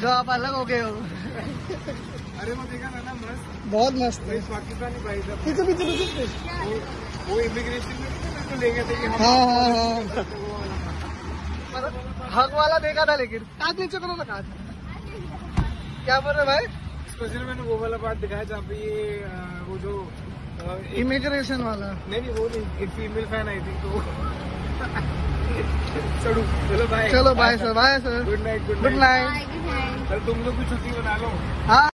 जो आप अलग हो गए हो। अरे वो देखा ना ना मस्त। बहुत मस्त। है पाकिस्तानी भाई था। पीछे पीछे पीछे वो इमिग्रेशन में नहीं मेरे ले गए थे कि हाँ हाँ हाँ। पर हक वाला देखा था लेकिन। काज नीचे करो ना काज क्या बोल रहे भाई? स्पेशल मैंने वो वाला पार्ट दिखाया जहाँ पे ये वो जो इमिग्रेशन वाला। नहीं नहीं वो नहीं एक फीमेल फ़ैन आई थी तो चलो चलो बाय चलो bye sir bye sir good night good good night तुम लोग भी छुट्टी बना लो. हाँ